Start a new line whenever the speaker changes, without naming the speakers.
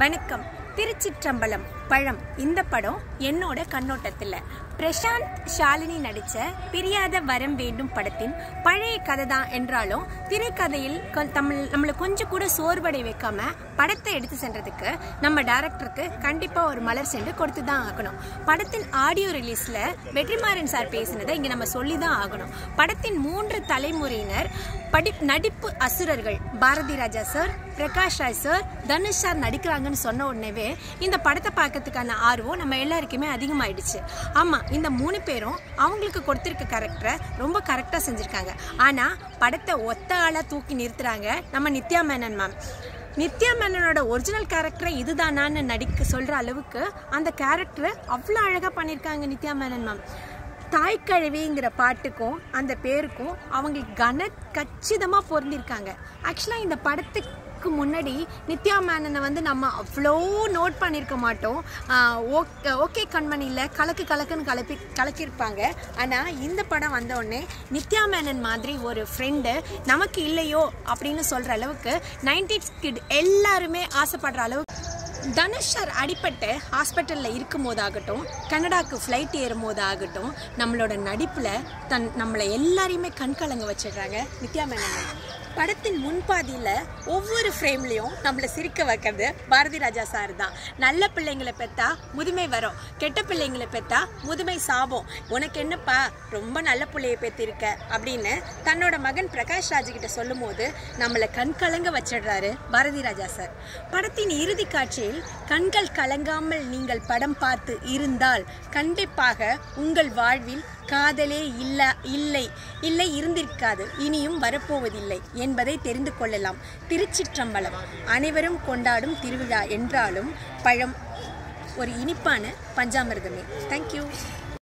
வணக்கம். திருச்சிற்றம்பலம் பழம். இந்த படம் என்னோட கண்ணோட்டத்தில். பிரசாந்த் ஷாலினி நடித்த பிரியாத வரம் வேண்டும் படத்தின் பழைய கதை தான் என்றாலும் திரைக்கதையில் கொ- தமிழ் நம்மளை கொஞ்சம் கூட சோர்வடை வைக்காம படத்தை எடுத்து சென்றதுக்கு நம்ம டேரக்டருக்கு கண்டிப்பாக ஒரு மலர் சென்று கொடுத்து தான் ஆகணும். படத்தின் ஆடியோ ரிலீஸில் வெற்றிமாறன் சார் பேசினதை இங்கே நம்ம சொல்லி தான் ஆகணும். படத்தின் மூன்று தலைமுறையினர் படி நடிப்பு அசுரர்கள். Bharathi Raja sir Prakash Raj sir Dhanush sir நடிக்கிறாங்கன்னு சொன்ன உடனேவே இந்த படத்தை பார்க்கறதுக்கான ஆர்வம் நம்ம எல்லாருக்குமே அதிகமாயிடுச்சு. ஆமாம் இந்த மூணு பேரும் அவங்களுக்கு கொடுத்துருக்க கேரக்டரை ரொம்ப கரெக்டாக செஞ்சுருக்காங்க. ஆனால் படத்தை ஒத்த ஆளாக தூக்கி நிறுத்துறாங்க நம்ம நித்யா மேனன் மேம் நித்யா மேனனோட ஒரிஜினல் கேரக்டரை இதுதானான்னு நடிக்க சொல்கிற அளவுக்கு அந்த கேரக்டரை அவ்வளோ அழகாக பண்ணியிருக்காங்க நித்யா மேனன் மேம் தாய்க்கழுவிங்கிற பாட்டுக்கும் அந்த பேருக்கும் அவங்களுக்கு கன கச்சிதமாக பொருந்திருக்காங்க. ஆக்சுவலாக இந்த படத்துக்கு முன்னாடி நித்யா மேனனை வந்து நம்ம அவ்வளோ நோட் பண்ணியிருக்க மாட்டோம். ஓகே ஓகே கண்மணியில் கலக்கு கலக்குன்னு கலப்பி கலக்கியிருப்பாங்க. ஆனால் இந்த படம் வந்தோடனே நித்யா மேனன் மாதிரி ஒரு ஃப்ரெண்டு நமக்கு இல்லையோ அப்படின்னு சொல்கிற அளவுக்கு நைன்டிஸ் கிட் எல்லாருமே ஆசைப்படுற அளவுக்கு தனுஷ் சார் அடிபட்டு ஹாஸ்பிட்டலில் இருக்கும் போதாகட்டும் கனடாவுக்கு ஃப்ளைட் ஏறும் போதாகட்டும் நம்மளோட நடிப்பில் தன் நம்மளை எல்லாரையுமே கண்கலங்க வச்சிடுறாங்க நித்யா மேனன் படத்தின் முன்பாதியில் ஒவ்வொரு ஃப்ரேம்லேயும் நம்மளை சிரிக்க வைக்கிறது பாரதி ராஜா சார் தான். நல்ல பிள்ளைங்களை பெற்றா முதுமை வரும். கெட்ட பிள்ளைங்களை பெற்றா முதுமை சாபம். உனக்கு என்னப்பா ரொம்ப நல்ல பிள்ளையை பெற்றிருக்க அப்படின்னு தன்னோட மகன் பிரகாஷ் ராஜ் சொல்லும் போது நம்மளை கண் கலங்க வச்சிடுறாரு பாரதி ராஜா சார். படத்தின் இறுதி காட்சியில் கண்கள் கலங்காமல் நீங்கள் படம் பார்த்து இருந்தால் கண்டிப்பாக உங்கள் வாழ்வில் காதலே இல்ல இல்லை இல்லை இருந்திருக்காது இனியும் வரப்போவதில்லை என்பதை தெரிந்து கொள்ளலாம். திருச்சிற்றம்பலம். அனைவரும் கொண்டாடும் திருவிழா என்றாலும் பழம் ஒரு இனிப்பான பஞ்சாமிர்தமே. தேங்க்யூ